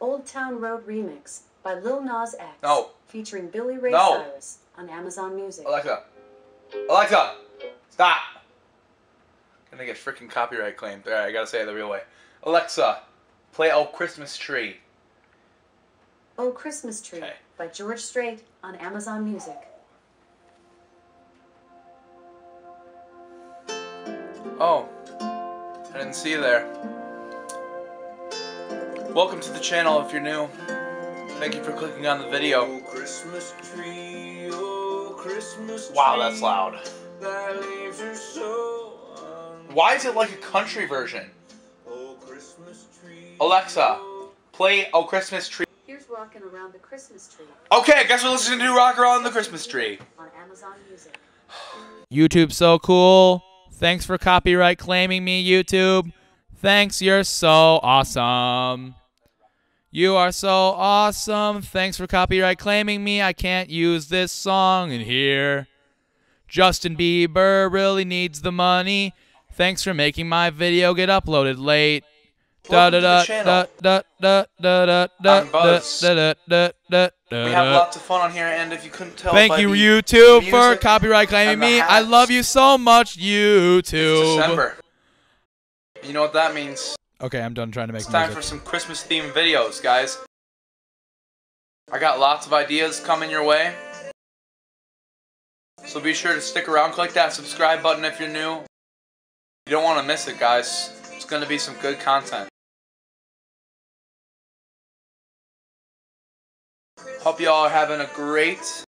Old Town Road remix by Lil Nas X. No. Featuring Billy Ray No. Cyrus on Amazon Music. Alexa. Alexa. Stop. Gonna get freaking copyright claimed. Alright, I gotta say it the real way. Alexa, play Oh Christmas Tree. Oh Christmas Tree Okay. by George Strait on Amazon Music. Oh. I didn't see you there. Welcome to the channel if you're new. Thank you for clicking on the video. Oh, Christmas tree, oh, Christmas Wow, that's loud. thy leaves are so Why is it like a country version? Oh, Christmas tree. Alexa, oh. play Oh Christmas Tree. Here's Rockin' Around the Christmas Tree Okay, I guess we're listening to Rock Around the Christmas Tree. on Amazon Music. YouTube's so cool. Thanks for copyright claiming me, YouTube. Thanks, you're so awesome. You are so awesome. Thanks for copyright claiming me. I can't use this song in here. Justin Bieber really needs the money. Thanks for making my video get uploaded late. Da da da da da da da da da da da da da da We have lots of fun on here, and if you couldn't tell Thank you, YouTube, for copyright claiming me. I love you so much, it's YouTube. December. You know what that means? Okay, I'm done trying to make It's time for some Christmas themed videos, guys. I got lots of ideas coming your way. So be sure to stick around, click that subscribe button if you're new. You don't want to miss it, guys. It's going to be some good content. Hope you all are having a great,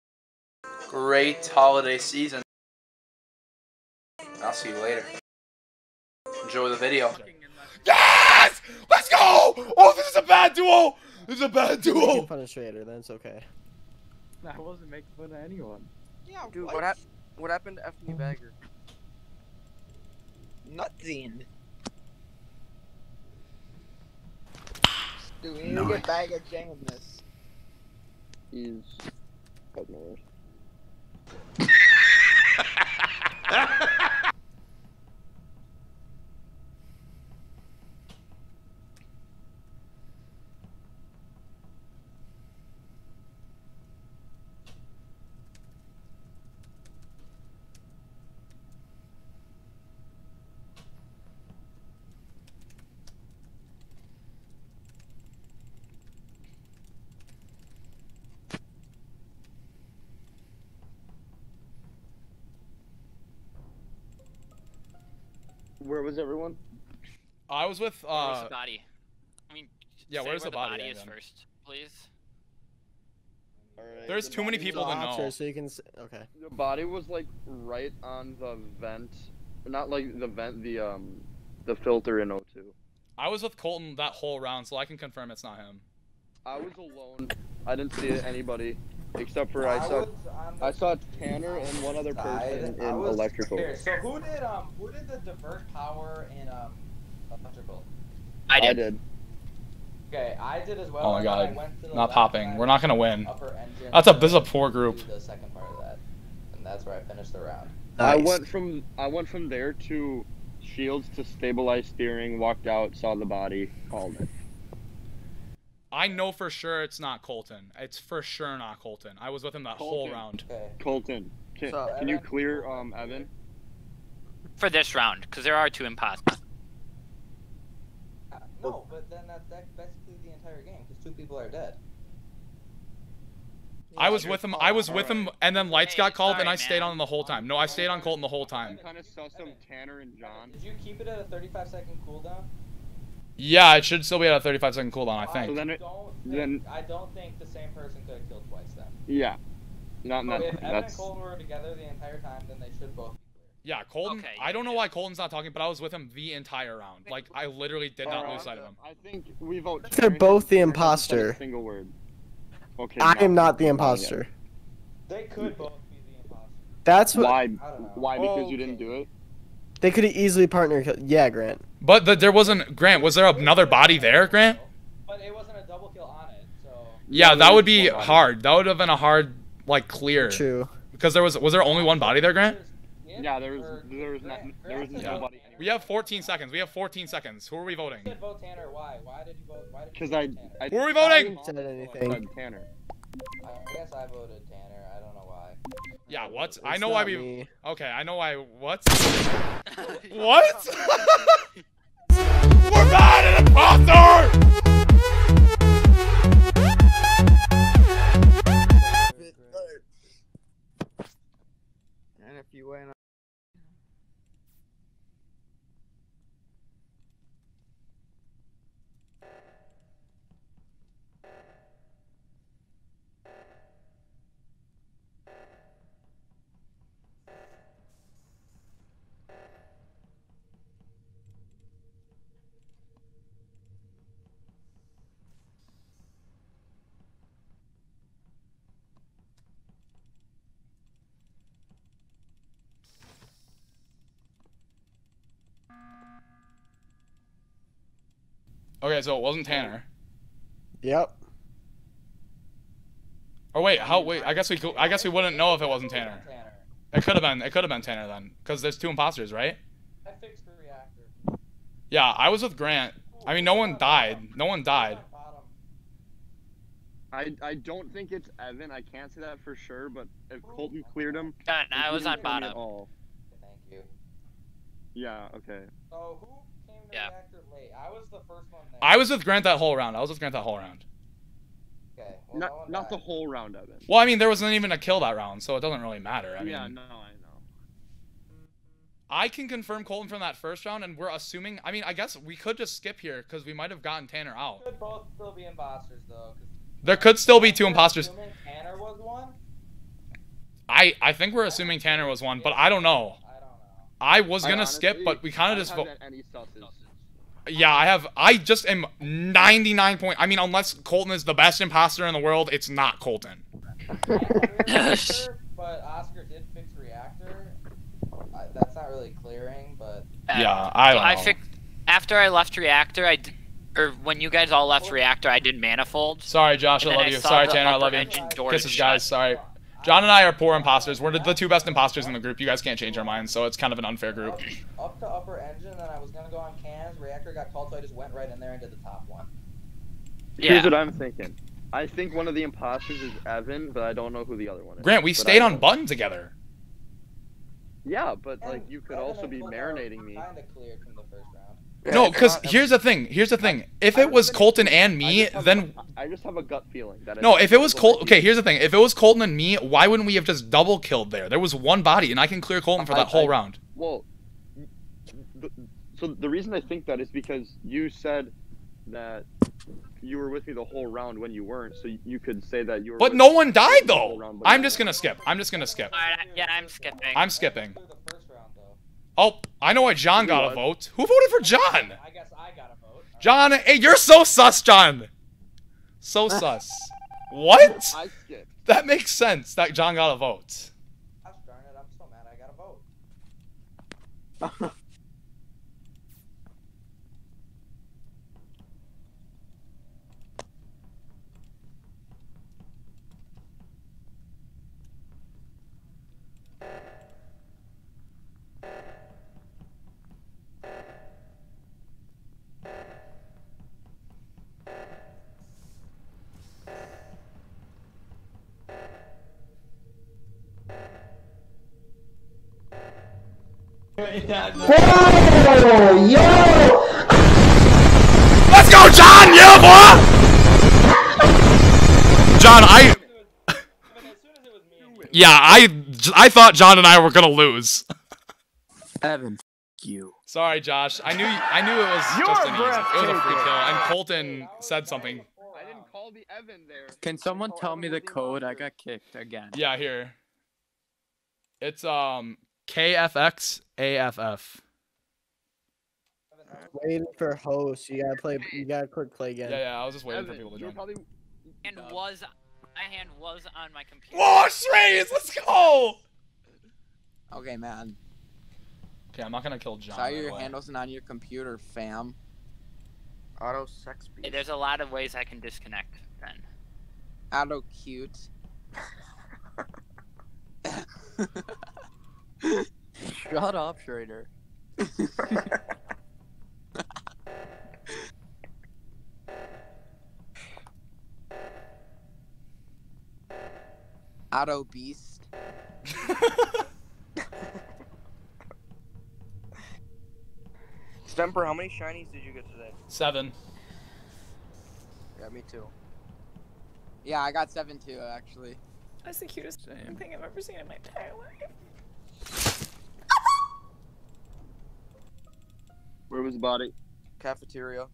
great holiday season. I'll see you later. Enjoy the video. Yes! Let's go! Oh, this is a bad duo! This is a bad Making duo! fun of Schrader, then it's okay. I wasn't making fun of anyone. Yeah, Dude, what? what, hap- what happened to FD mm-hmm. Bagger? Nothing. Dude, we need to get Bagger jam this. He's up north. Where was everyone? I was with, Where's uh, the body? I mean, yeah, where's where the body is at then? first, please? Alright. There's the too many people to Officer, know. So you can. s- Okay. The body was like right on the vent, not like the vent, the um, the filter in O2. I was with Colton that whole round, so I can confirm it's not him. I was alone. I didn't see anybody except for I saw I saw Tanner and one other person in electrical. Here, so who did um who did the divert power in um electrical? I I did. did. Okay, I did as well. Oh my and then I God. went to the Not left popping. We're not gonna win. That's a- this is a poor group. The second part of that, and that's where I finished the round. I went from I went from there to shields to stabilize steering, walked out, saw the body, called it. I know for sure it's not Colton. It's for sure not Colton. I was with him that whole round. Okay. Colton, can, So, can you clear um Evan? For this round, because there are two imposters. Uh, no, but then that, that's basically the entire game because two people are dead. I was with him. I was with him, and then lights Hey, got called, and sorry, I stayed on the whole time. No, I stayed on Colton the whole I time. kind of saw some Tanner and John. Did you keep it at a 35 second cooldown? Yeah, it should still be at a 35 second cooldown, I So think. then don't then- I don't think the same person could have killed twice then. yeah, not So that. if Evan and That's Colton were together the entire time, then they should both be clear. Yeah, Colton. Okay, I don't know yeah. why Colton's not talking, but I was with him the entire round. Like I literally did not lose sight of him. I think we vote. They're Tanner. both the Tanner hasn't said a imposter. Single word. Okay. I am not the imposter. They could both be the imposter. That's what Why? I don't know. Why? Because you didn't do it. They could have easily partner kill- Yeah, Grant. But the, there wasn't Grant. Was there another body there, Grant? But it wasn't a double kill on it, so. Yeah, that would be hard. That would have been a hard like clear. True. Because there was was there only one body there, Grant? Yeah, there was there was not Grant- there was Grant said nobody. Tanner. We have 14 seconds. We have 14 seconds. Who are we voting? You said vote Tanner. Why? Why did you vote? Why did you Because vote I, Tanner? I Who are we I voting? haven't said anything. Tanner. I guess I voted Tanner. I don't know why. Yeah, what? It's I know why we. me. Okay, I know why. What? what? We're bad at imposter! And if you went Okay, so it wasn't Tanner. Yep. Or wait, how? Wait, I guess we. I guess we wouldn't know if it wasn't Tanner. Tanner. It could have been. It could have been Tanner then, because there's two imposters, right? I fixed the reactor. Yeah, I was with Grant. I mean, no one died. No one died. I I don't think it's Evan. I can't say that for sure, but if Colton cleared him, Done. I was didn't on bottom. At all. Thank you. Yeah. Okay. So who came to Yeah. late? I was the first one there. I was with Grant that whole round. I was with Grant that whole round. Okay. Well, no Not one the whole round, of it. Well, I mean, there wasn't even a kill that round, so it doesn't really matter. I mean, yeah. No, I know. I can confirm Colton from that first round, and we're assuming. I mean, I guess we could just skip here because we might have gotten Tanner out. Could both still be imposters though. There could still be two imposters. Tanner was one. I I think we're assuming Tanner was one, but I don't know. I don't know. I was I gonna skip, honestly- but we kind of just. Vo- any susses. Yeah, I have. I just am 99 point. I mean, unless Colton is the best imposter in the world, it's not Colton. Reactor, but Oscar did fix reactor. I, that's not really clearing, but uh, Yeah, I don't I know. fixed after I left reactor. I d- or when you guys all left reactor, I did manifold. Sorry, Josh, I love I you. Sorry, Tanner, I love you. engine door Kisses, is guys. Sorry. John and I are poor imposters. We're the two best imposters in the group. You guys can't change our minds, so it's kind of an unfair group. up, up to upper engine. Then I was gonna go on cans. Reactor got called, so I just went right in there and did the top one. Yeah. Here's what I'm thinking. I think one of the imposters is Evan, but I don't know who the other one is. Grant, we But stayed on know. button together. Yeah, but like you could Evan also be marinating me. Kinda cleared from the first round. No, because here's the thing. Here's the thing. If it was Colton and me, just then a, I just have a gut feeling that. no. If it was Colton, okay. Here's the thing. If it was Colton and me, why wouldn't we have just double killed there? There was one body, and I can clear Colton for I- that whole I- round. Well, the, so the reason I think that is because you said that you were with me the whole round when you weren't, so you could say that you were. But with no one died though. round, I'm just gonna skip. I'm just gonna skip. Alright, yeah, I'm skipping. I'm skipping. Through the first round though. Oh, I know why John got a vote. Who voted for John? I guess I got a vote. John, hey, you're so sus, John. So sus. What? I skipped. That makes sense that John got a vote. Gosh darn it! I'm so mad. I got a vote. Let's go, John! Yeah, boy! John, I. Yeah, I, I thought John and I were gonna lose. Evan, you. Sorry, Josh. I knew I knew it was just an easy. It was a free kill, and Colton said something. I didn't call the Evan there. Can someone tell me the code? I got kicked again. Yeah, here. It's um KFX AFF. Waiting for host. You gotta play. You gotta click play again. Yeah, yeah. I was just waiting for people to join. probably. And was my hand was on my computer. Whoa, Strays, let's go! Okay, man. Okay, I'm not gonna kill John. Sorry right your away. hand wasn't on your computer, fam. Auto sex Hey, There's a lot of ways I can disconnect. Then. Auto cute. Shut up, Schrader. Auto Beast. Stemper, how many shinies did you get today? Seven. Yeah, me too. Yeah, I got seven too, actually. That's the cutest Same. thing I've ever seen in my entire life. Where was the body? Cafeteria.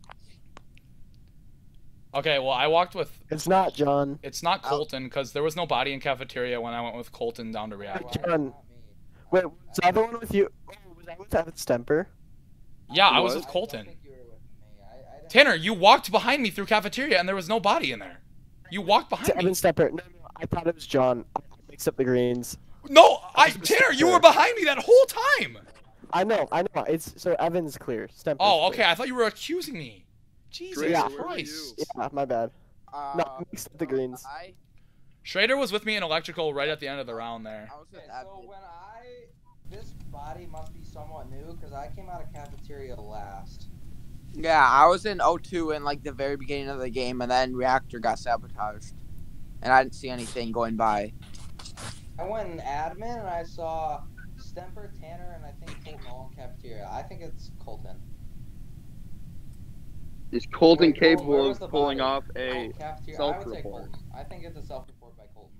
Okay, well, I walked with. It's not John. It's not Colton because there was no body in cafeteria when I went with Colton down to react. reactor. John. Wait, was I the one with you? Oh, was I with Evan Stemper? Yeah, I was with Colton. Tanner, you walked behind me through cafeteria and there was no body in there. You walked behind To Evan me. Stemper. No, no, I thought it was John. I mixed up the greens. No, I was Tanner, you were behind me that whole time. I know, I know. It's so Evan's clear. Stemper's Oh, okay. clear. I thought you were accusing me. Jesus Yeah. Christ. Yeah, my bad. Uh, No, I mixed up the greens. I, Schrader was with me in electrical right at the end of the round there. I was with Okay, so when I this body must be somewhat new because I came out of cafeteria last. Yeah, I was in O2 in like the very beginning of the game, and then reactor got sabotaged, and I didn't see anything going by. I went in admin and I saw Stemper, Tanner, and I think Colton all in cafeteria. I think it's Colton. Is Colton Wait, capable of pulling body? off a Oh. I would say self-report? Colton. I think it's a self-report by Colton.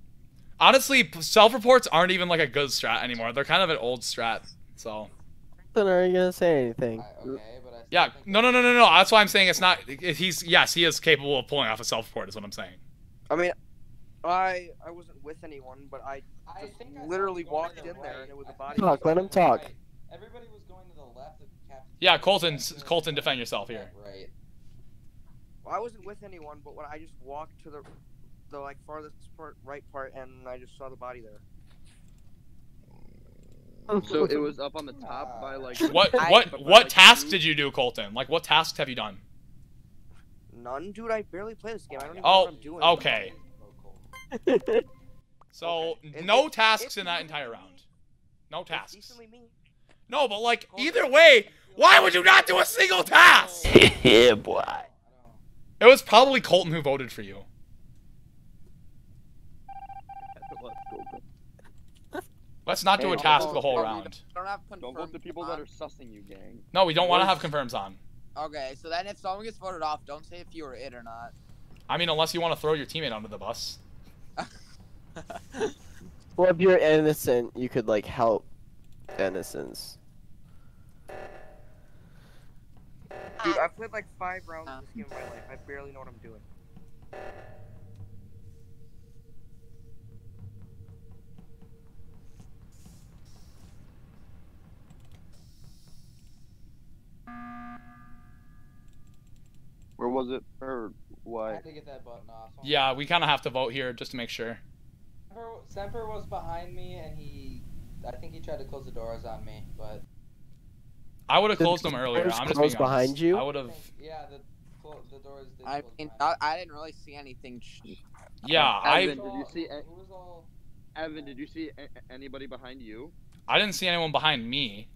Honestly, self-reports aren't even like a good strat anymore. They're kind of an old strat. So Then are you gonna say anything? I, okay, but I still yeah, no, no, no, no, no. That's why I'm saying it's not. He's yes, he is capable of pulling off a self-report. Is what I'm saying. I mean, I I wasn't with anyone, but I I just think I literally him walked to the in there and it was a I body. Talk, let him going to the talk. right. Everybody was going to the left of the cafeteria. Yeah, Colton, I feel like Colton, defend yourself here. Right. I wasn't with anyone, but when I just walked to the the like farthest part, right part, and I just saw the body there. So it was up on the top by like. Ah. What what by, what like, tasks did you do, Colton? Like what tasks have you done? None, dude. I barely play this game. I don't even know Oh, what I'm doing. okay. So Okay. No if- tasks if in that you- entire round. No tasks. No, but like either way, why would you not do a single task? yeah, boy. It was probably Colton who voted for you. Let's not do a task don't the whole round. Don't have Don't vote the people that are sussing you, gang. No, we don't want to have confirms on. Okay, so then if someone gets voted off, don't say if you were it or not. I mean, unless you want to throw your teammate under the bus. Well, if you're innocent, you could like help innocence. Dude, I've played like five rounds of this game in my life. I barely know what I'm doing. Where was it? Or I what? had to get that button off. Yeah, we kind of have to vote here just to make sure. Stemper, Stemper was behind me, and he, I think he tried to close the doors on me, but I would have Did closed them earlier. I'm just close being honest. behind you? I would I have. yeah, the the doors did I mean, I, I didn't really see anything. sh- Yeah, I Evan, did you see? Who was all- Evan, did you see a- a- anybody behind you? I didn't see anyone behind me.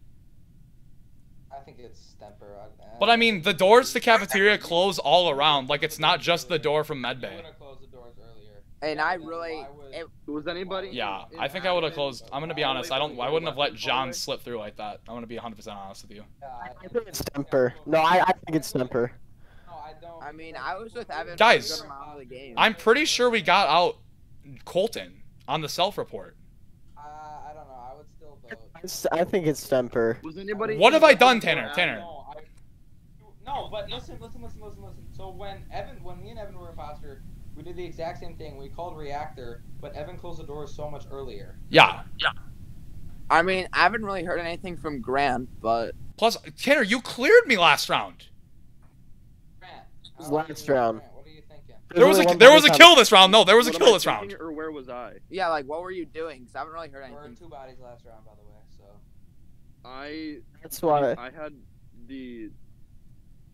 I think it's Stemper. I, But I mean, the doors to cafeteria close all around. Like it's not just the door from You medbay. would have closed the doors earlier. And I really, it, Was anybody? Yeah, in I think I would have closed. I'm gonna be honest. I don't. I wouldn't have let John slip through like that. I'm gonna be 100% honest with you. I, I think it's Stemper. No, I, I think it's Stemper. No, I don't. I mean, I was with Evan Guys, for a good of the game. I'm pretty sure we got out Colton on the self-report. Uh, I don't know. I would still vote. I think it's Stemper. Was anybody? What have I done, Tanner? Tanner. No, no, but listen, listen, listen, listen, listen. So when Evan, when me and Evan were imposter, we did the exact same thing. We called reactor, but Evan closed the doors so much earlier. Yeah. Yeah. I mean, I haven't really heard anything from Grant, but Plus, Tanner, you cleared me last round. Grant, was last round. Grant, What are you thinking? There was only a there was a kill this round. No, there was a kill this round. Or where was I? yeah, like what were you doing? Because I haven't really heard anything. There were two bodies last round, by the way. So I That's why. I had the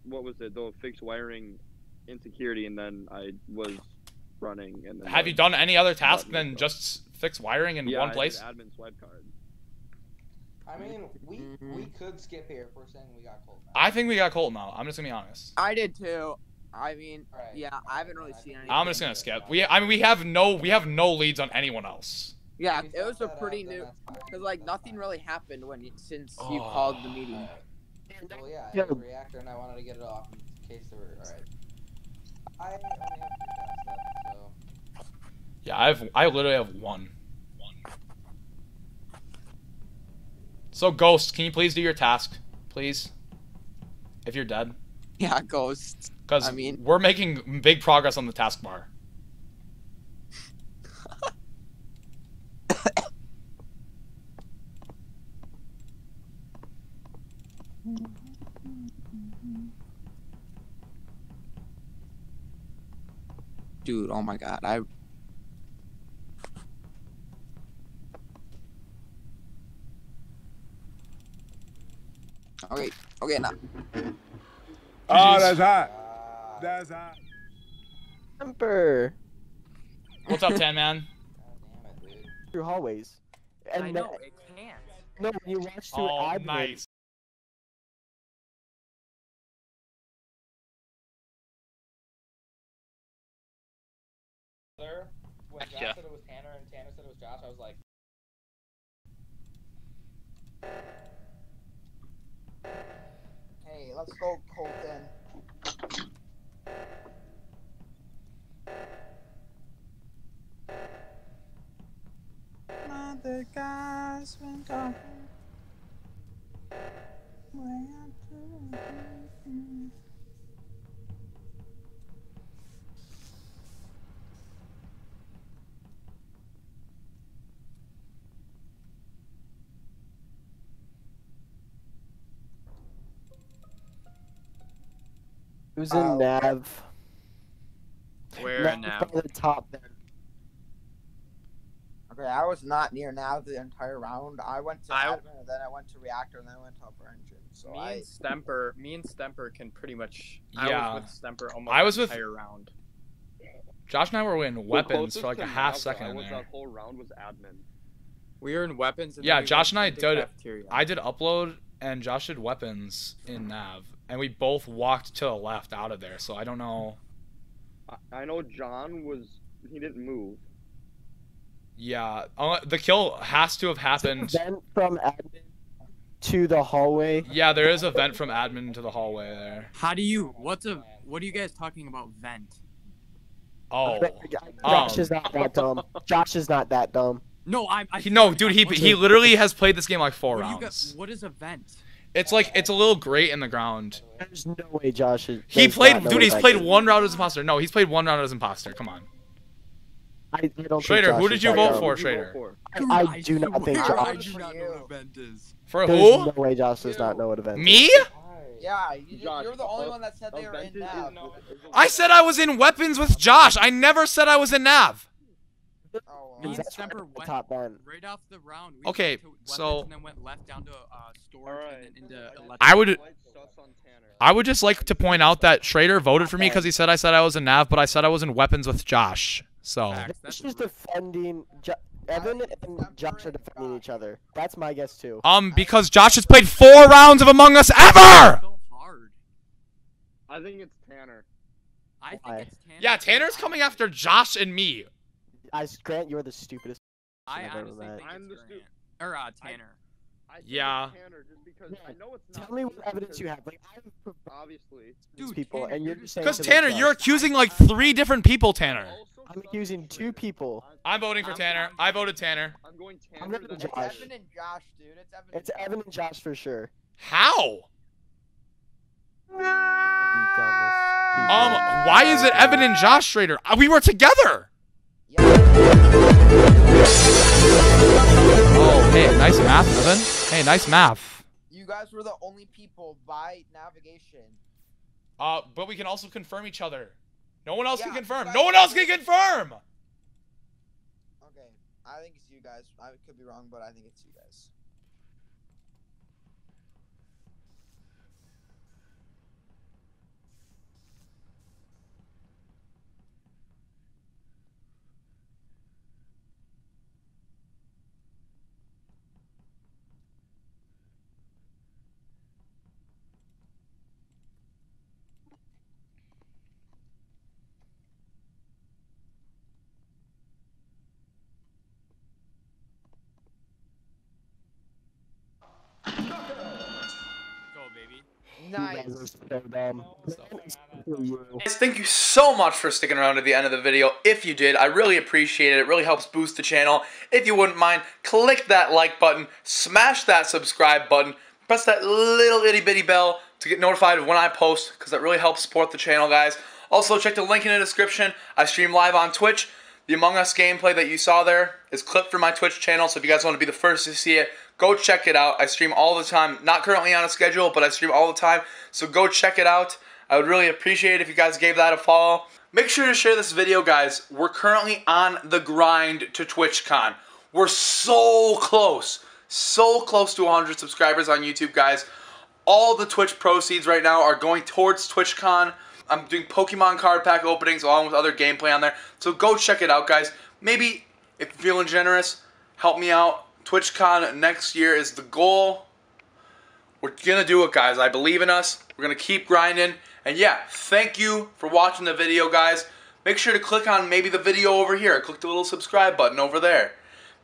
what was it? The fixed wiring insecurity, and then I was running. And then Have you done any other task than was up. just fix wiring in yeah, one I did place? admin swipe card. I mean, we Mm-hmm. we could skip here if we're saying we got cold. I think we got cold now. I'm just gonna be honest. I did too. I mean, Alright. yeah, I haven't really seen anything. I'm just gonna skip. We I mean we have no we have no leads on anyone else. Yeah, it was a pretty new. that's fine. Cause like nothing really happened when since you Oh. called the meeting. Well, yeah, Yeah. it was a reactor, and I wanted to get it off in case there were. Alright. I only have three tasks left, so. Yeah, I have I literally have one. So Ghost, can you please do your task, please? If you're dead, Yeah, Ghost. because I mean- we're making big progress on the taskbar. Hmm. Dude, oh my god, I. Okay, okay, now. Oh, that's hot. That's hot. Emperor What's up, Ten Man? God damn it, dude. through hallways. And I know, it can't. no, you watch through Oh, admin. nice. When Josh Gotcha. said it was Tanner and Tanner said it was Josh, I was like. Hey, let's go, Colton. Mother guys been talking. Who's in Oh. Nav? Where Nav now? by the top then. Okay, I was not near Nav the entire round. I went to I- admin, and then I went to reactor, and then I went to upper engine. So Me I. and Stemper, me and Stemper can pretty much. Yeah. I Yeah. was with Stemper almost I was the with- entire round. Josh and I were in weapons for like a half Nav second I was there. that whole round was admin. We were in weapons. And Yeah, we Josh and I went to the did- cafeteria. I did upload and Josh did weapons in Nav, and we both walked to the left out of there. So I don't know. I, I know John was he didn't move. Yeah, uh, the kill has to have happened. Vent from admin to the hallway. Yeah, there is a vent from admin to the hallway there. How do you? What's a? What are you guys talking about? Vent? Oh, Josh Um, is not that dumb. Josh is not that dumb. No, I'm. I he, no, dude, he he literally has played this game like four What, do got, rounds. what is a vent? It's like it's a little grate in the ground. There's no way Josh is. He played, not know dude. He's played is. one round as imposter. No, he's played one round as imposter. Come on, I, I don't think Schrader. Josh Who is did you vote dumb. for, Who did you vote Schrader? for? I, I do not think Josh. I do not know what a vent is. For There's who? no way Josh does not know what event. Me? Yeah, you, you're the only one that said they were in is- now. is- is a- I said I was in weapons with Josh. I never said I was in Nav. Oh, Me well. and That's went top then. right off the round. We Okay, went so- and then went left down to uh, storage Alright. and then into electrical. I would- Light sus on Tanner. I would just like to point out that Schrader voted for me because he said I said I was in Nav, but I said I was in weapons with Josh. So Facts. That's is defending. Jo- Evan and Josh are defending each other. That's my guess too. um, because Josh has played four rounds of Among Us ever. so hard. I think it's Tanner. I think it's Tanner. Yeah, Tanner's coming after Josh and me. I Grant, you're the stupidest. I I've ever honestly met. think I'm it's the Grant. Or uh, Tanner. I think Yeah. Tanner just because I know it's not. Tell me what evidence you have. Like I've provided Obviously. these Dude, people, Tanner, and you're you're just saying. Because Tanner, Josh. you're accusing like three different people. Tanner. I'm accusing two people. I'm voting for Tanner. I voted Tanner. I'm going Tanner. I'm Tanner. voting then It's Evan and Josh, dude. It's Evan. It's and Evan and Josh for sure. How? The. Um, why is it Evan and Josh Schrader? Uh, We were together. Yeah. Oh, hey, nice math, Evan. Hey, nice math. You guys were the only people by navigation. Uh, but we can also confirm each other. No one else can confirm. No one else can confirm. Okay, I think it's you guys. I could be wrong, but I think it's you guys. Guys thank you so much for sticking around to the end of the video. If you did, I really appreciate it. It really helps boost the channel. If you wouldn't mind, click that like button, smash that subscribe button, press that little itty bitty bell to get notified of when I post, because that really helps support the channel, guys. Also, check the link in the description. I stream live on Twitch. The Among Us gameplay that you saw there is clipped from my Twitch channel, so if you guys want to be the first to see it, go check it out. I stream all the time. Not currently on a schedule, but I stream all the time, so go check it out. I would really appreciate it if you guys gave that a follow. Make sure to share this video, guys. We're currently on the grind to TwitchCon. We're so close, so close to 100 subscribers on YouTube, guys. All the Twitch proceeds right now are going towards TwitchCon. I'm doing Pokemon card pack openings along with other gameplay on there. So go check it out, guys. Maybe, if you're feeling generous, help me out. TwitchCon next year is the goal. We're going to do it, guys. I believe in us. We're going to keep grinding. And yeah, thank you for watching the video, guys. Make sure to click on maybe the video over here. Click the little subscribe button over there.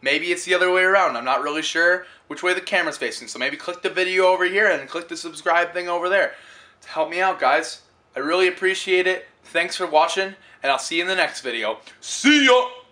Maybe it's the other way around. I'm not really sure which way the camera's facing. So maybe click the video over here and click the subscribe thing over there. To help me out, guys. I really appreciate it. Thanks for watching, and I'll see you in the next video. See ya!